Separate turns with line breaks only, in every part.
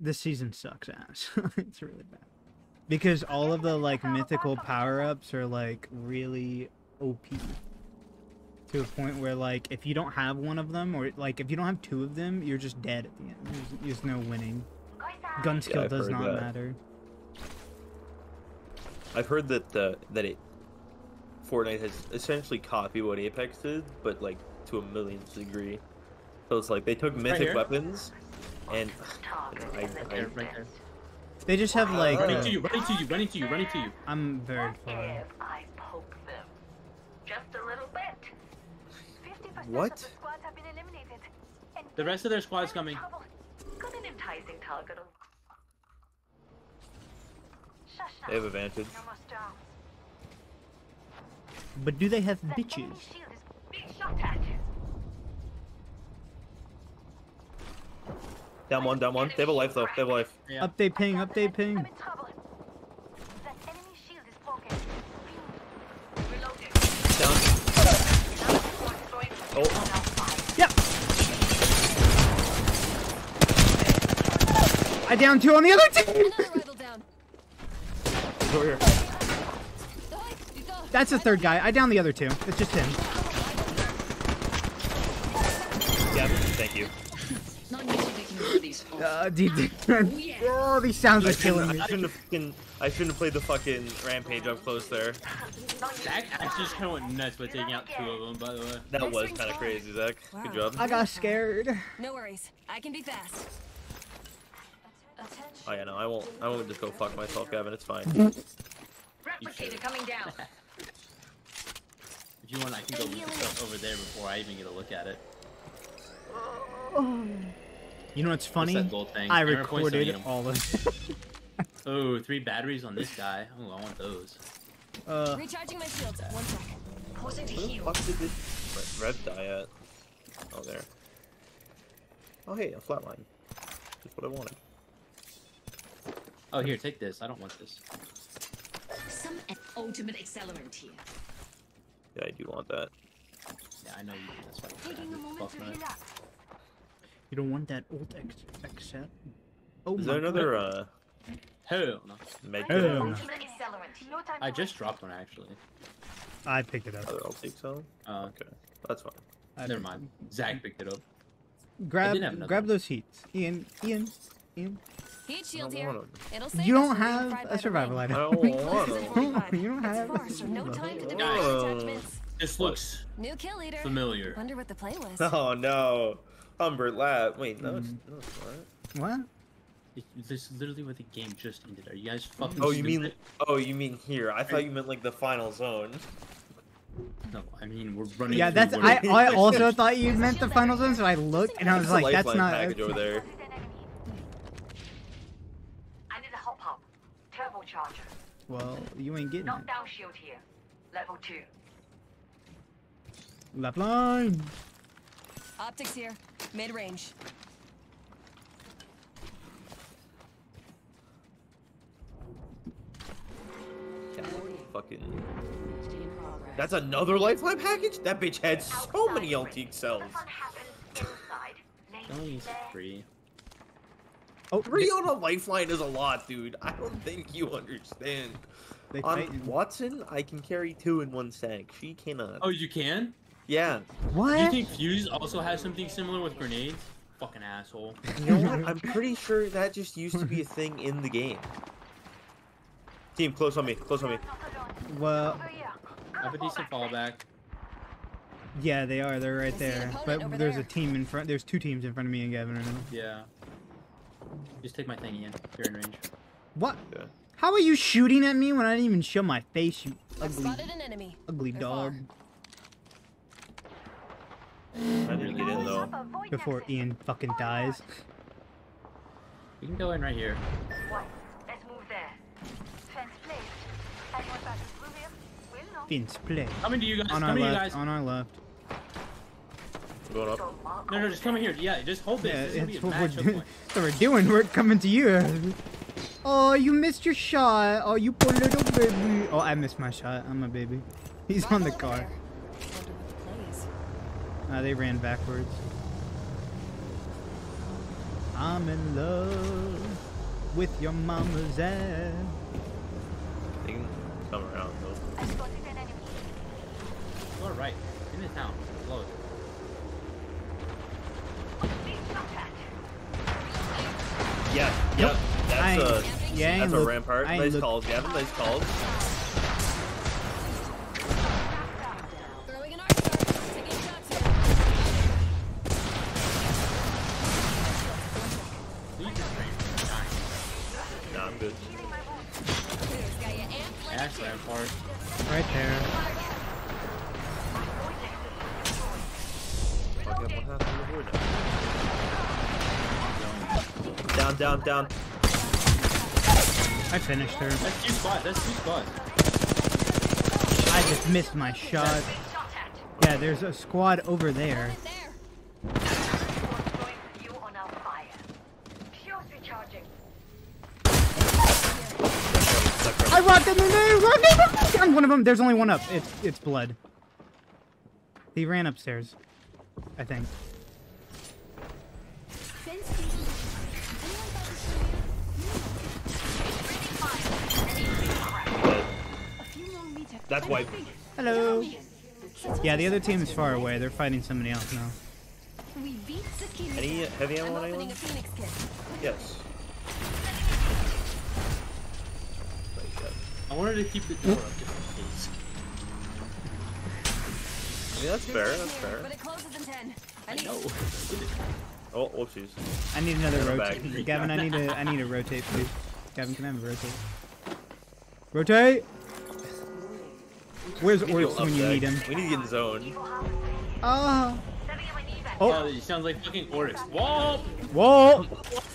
I this season sucks ass. it's really bad. Because all of the like mythical power-ups are like really OP. To a point where like if you don't have one of them or like if you don't have two of them, you're just dead at the end. There's, there's no winning. Gun skill
I've
does not
that.
matter.
I've heard that uh, that it Fortnite has essentially copied what Apex did, but like to a millionth degree. So it's like they took mythic
here.
weapons, and I, I,
Right there.
They just have like
Running
uh,
to you, running to you, running to you, running to you.
I'm very far.
If I poke them, just a little bit.
50%
What?
the squads have been eliminated. And
The rest of their squad's
they're
coming.
trouble.
Got an enticing target. on-
Shush now.
they have advantage.
Almost down.
But do they have
The
bitches?
Down one, down one. They have a life though. They have a life.
Yeah.
Update ping, update ping.
I'm in trouble. That enemy shield is broken.
Reloading.
Down. Oh,
Yep. I downed two on the other team.
Another rival down.
he's over here.
That's the third guy. I downed the other two. It's just him.
Gavin, thank you.
Not used to taking over these homes.
Uh, dude, oh, these sounds are killing me.
I shouldn't have fucking, I shouldn't have played the fucking rampage up close there.
Zach actually just kind of went nuts by taking out two of them, by the way.
That was kind of crazy, Zach. Good job.
I got scared.
No worries. I can be fast.
Oh yeah, no, I won't. I won't just go fuck myself, Gavin. It's fine.
Replicator coming down.
If you want, I can go look stuff over there before I even get a look at it.
You know what's funny?
that gold thing?
I
Hammer
recorded
eat 'em.
all of it.
Oh, three batteries on this guy. Oh, I want those.
Uh,
Recharging my shields. One sec.
Causing to
Where the
heal.
fuck did this red die at? Oh, there. Oh, hey, a flatline. Just what I wanted.
Oh, here, take this. I don't want this.
Some ultimate accelerant here.
Yeah, I do want that.
Yeah, I know you. do. That's why.
taking a moment to
no.
relax.
You don't want that old X XF? Oh
Is there another uh
Hell no.
med
Hell no.
Ultimate accelerant.
No time
I just dropped one actually.
I picked it up.
Other I'll take.
Uh,
Okay, that's fine.
I
never mind. Zach picked it up.
Grab,
did have another
grab those heats. Ian, Ian, Ian.
Heat shield here.
don't want 'em.
It'll save
You
us
don't have a survival
rain.
I
item.
don't want 'em.
you don't have.
far, no time to deploy attachments.
This looks
New kill leader.
familiar.
Wonder what the play was.
Oh no, Humbert Lab. Wait, no, it's,
Mm.
no, it's not.
What?
It- This is literally where the game just ended. Are you guys fucking
Oh, you mean? Oh, you mean here? I thought you meant like the final zone.
No, I mean we're running.
Yeah, that's. I, I also thought you meant the final zone, so I looked and I was like, that's not.
package over there.
Spotted an enemy.
I need a hop hop. Turbocharger.
Well, you ain't getting it.
Knockdown shield here. Level two.
Left line.
Optics here. Mid range.
Fucking. That's another lifeline package. That bitch had so many
Outside
LT cells.
The fun happens.
Only three.
Oh,
Three on a lifeline is a lot, dude. I don't think you understand.
They
On. Wattson, I can carry two in one stack. She cannot.
Oh, you can?
Yeah. What?
Do you think Fuse also has something similar with grenades? Fucking asshole.
You know what? I'm pretty sure that just used to be a thing in the game. Team, close on me. Close on me.
Well,
I have a decent fallback.
yeah, they are. They're right
I see an
there. But there's
there.
a team in front. There's two teams in front of me and Gavin right now.
Yeah. Just take my thing in. You're in range.
What?
Yeah.
How are you shooting at me when I didn't even show my face, you ugly,
an enemy.
ugly
They're
dog?
I didn't get in though.
Before. Ian fucking dies.
We can go in right here.
What? Let's move there.
Fence placed. Anyone passes through here? We'll know.
Vince, play.
Coming to you guys.
On our
Coming to you
left.
guys.
On our left.
Going up.
No, no, just come in here. Yeah, just hold this.
Yeah,
this
it's
be a
what we're, doing.
point.
What we're doing. We're coming to you. Oh, you missed your shot. Oh, you poor little baby. Oh, I missed my shot. I'm a baby. He's on the car.
there. Wonder what the play is.
Uh, they ran backwards. I'm in love with your mama's ass.
They can come around though.
I spotted an enemy.
You're right. In the town. Close.
Being shot at.
Yeah,
Nope.
yeah. That's
I ain't-
a
yeah,
that's a rampart.
I ain't
Nice
look-
calls, Gavin. Nice calls. Board there. Down, down, down.
I finished her.
That's two squads. That's two squads.
I just missed my shot.
Being shot at.
Yeah, there's a squad over there.
Right there.
Squad going for you on our fire. Shields recharging.
I rocked him in there! Down one of them. There's only one up. It's it's blood. He ran upstairs. I think.
That's why.
Hello. Yeah, the other team is far away. They're fighting somebody else now.
We beat Siskiyou.
Any heavy
I'm
ammo on anyone?
a Phoenix kit.
Yes. Like that.
I wanted to keep the door up just in case.
I mean, that's fair. That's fair.
But it closes in 10. I need
No.
Oh, whoopsies.
I need another rotate.
back.
Gavin, I need to I need to rotate, please. Gavin, can I have a rotate? Rotate. Where's
We need to
Orts
go
when you need him?
We need to get in the zone.
Ah.
Setting him an evac.
Oh.
Oh, you sound like fucking Oryx. Whoa!
Whoa!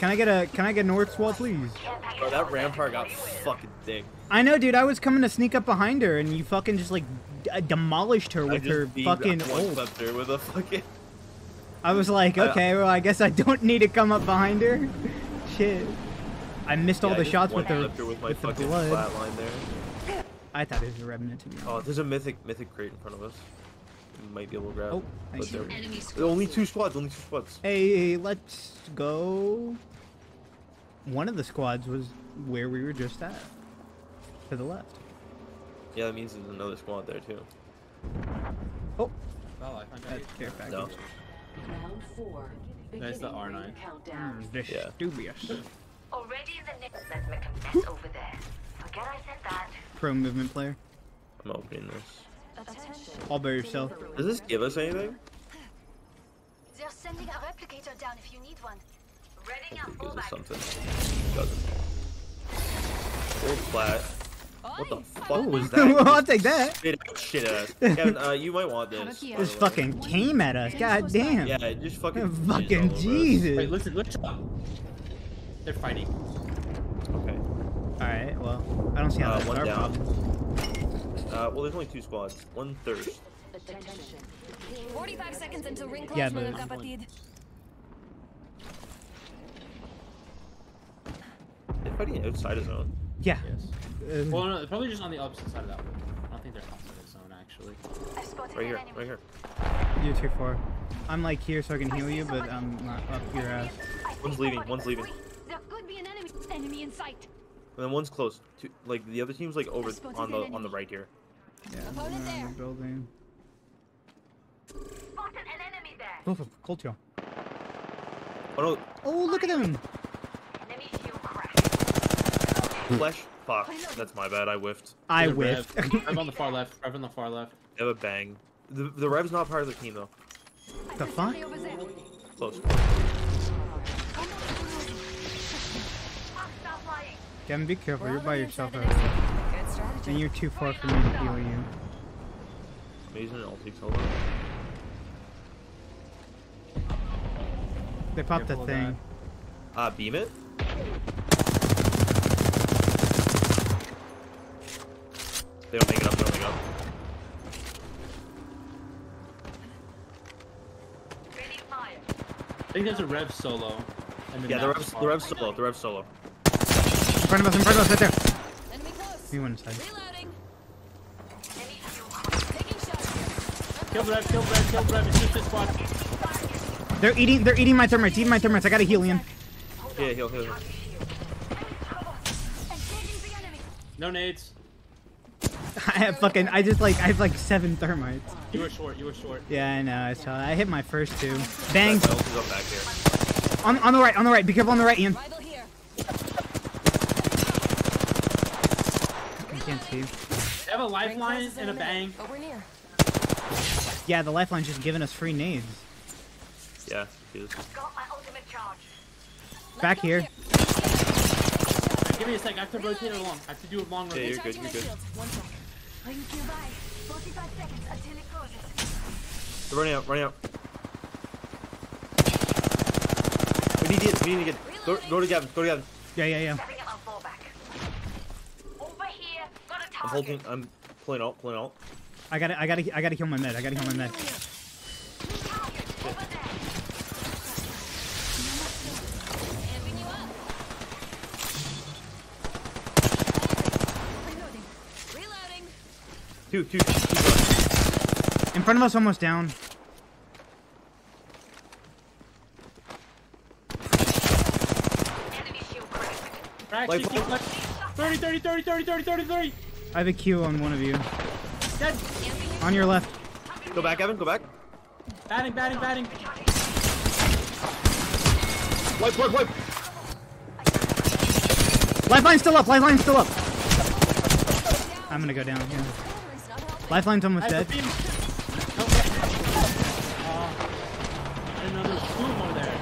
Can I get a Can I get an Orts wall, please?
Bro, that rampart got fucking thick.
I know, dude. I was coming to sneak up behind her, and you fucking just like uh, demolished her
I
with
just
her fucking
one
ult.
her with a fucking.
I was like, okay, well, I guess I don't need to come up behind her. Shit. I missed all
Yeah, I
the shots with the
her with my
with the
fucking
blood.
flatline there.
I thought it was a revenant to be
Oh, there's a mythic mythic crate in front of us. We might be able to grab.
Oh,
but
nice.
there.
Enemy
Only two squads. Only two squads.
Hey, let's go. One of the squads was where we were just at, to the left.
Yeah, that means there's another squad there too.
Oh,
Well, I found
that's
out.
care package.
No.
Round four.
That's the R9.
ring Countdown.
Hmm, this
Yeah.
dubious.
Already in the next. Let's make a mess over there. Forget I said that.
Pro movement player.
I'm opening this.
Attention.
All by yourself.
Does this give us anything?
They're sending a replicator down if you need one.
Readying
I
up
think gives us something. Doesn't. Old flat. What the fuck was
well,
that?
I'll take that.
Spit out shit ass. Kevin, uh, you might want this.
This
by
This
the way.
fucking came at us. God damn.
Yeah, it just fucking.
Fucking
jizzed all over us.
Jesus.
Wait, listen, listen up. They're fighting.
Okay.
Alright, well, I don't see how
Uh,
that's
one
our
down.
problem.
Uh, well, there's only two squads. One thirst.
Attention.
45 seconds until ring
Yeah,
close,
but-
mga kapatid.
They're fighting outside of zone.
Yeah.
Yes.
Uh,
Well, no, probably just on the opposite side of that one. I don't think they're outside the zone, actually.
Right here. Right here.
you're too far. I'm like here so I can heal you, but. I'm not up your ass.
One's leaving, one's leaving.
There could be an enemy. Enemy in sight.
And then one's close. To, like the other team's like over on the on the right here.
Yeah,
Opponent there.
the building.
Spotted an enemy there.
Oh, cold chill.
Oh no,
Oh, look at him!
Enemy shield crack.
flesh. Fuck. That's my bad. I whiffed.
I
There's
whiffed.
Rev. Rev on the far left. Rev on the far left.
They have a bang. The the Rev's not part of the team though.
the fuck?
Close.
Hostile flying.
Kevin, be careful. You're by
on
yourself And you're too far for me to heal you.
Amazing. I'll take hold on.
They popped the
Careful of
thing.
Uh, beam it. They don't make it up. They don't make it up.
I think there's a Rev solo. And
Yeah, the
that
Rev's the Rev's solo. The Rev's solo.
In front of us, in front of us, right there.
Enemy.
He went inside.
Reloading.
Enemy shield crack.
Taking shots here.
Kill Rev, kill Rev, kill Rev. It's just this squad.
They're eating. They're eating my thermites. Eating my thermites. I gotta heal Ian.
Yeah, heal, heal, heal.
Engaging the enemy.
No nades.
I have fucking. I just like. I have like seven thermites.
You were short. You were short.
Yeah, I know. I saw. I hit my first two. Bang.
That else is up back here.
On on the right. On the right. Be careful on the right, Ian.
Rival here.
I can't see.
They have a lifeline
close is in
and a
minute,
bang.
But we're near.
Yeah, the lifeline's just giving us free nades.
Yeah, he.
Got my charge.
Back
go
here.
Give me a sec. I have to rotate it along. I have to do a long rotation.
Yeah, you're good,
Recharging
you're good.
shields. One sec.
Ring nearby. 45 seconds until it closes.
They're running out, running out. We need to, we need to get. Go, go to Gavin, go to Gavin.
Yeah, yeah, yeah.
I'm holding, I'm pulling out, pulling out.
I gotta. I gotta. I gotta kill my med. I gotta kill my med.
Target. Over there.
Amping you up.
Reloading.
Reloading.
Two, two, two. two.
In front of us, almost down.
Enemy shield cracked.
Crack,
Life-
60, flex. 30, 30, 30, 30, 30, 30, 30.
I have a Q on one of you.
Dead.
On your left.
Go back, Evan. go back.
Batting, batting, batting.
Wipe, wipe, wipe.
Lifeline's still up. Lifeline's still up. I'm gonna go down. Yeah.
It's not helping.
Lifeline's almost
I have
dead.
the beam. Didn't know there was two of them there.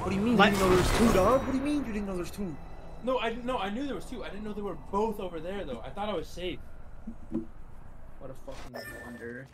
What do you mean?
Li-
you didn't know there's two, dog? What do you mean you didn't know there's two?
No, I know. I knew there was two. I didn't know they were both over there though. I thought I was safe. What a fucking blunder.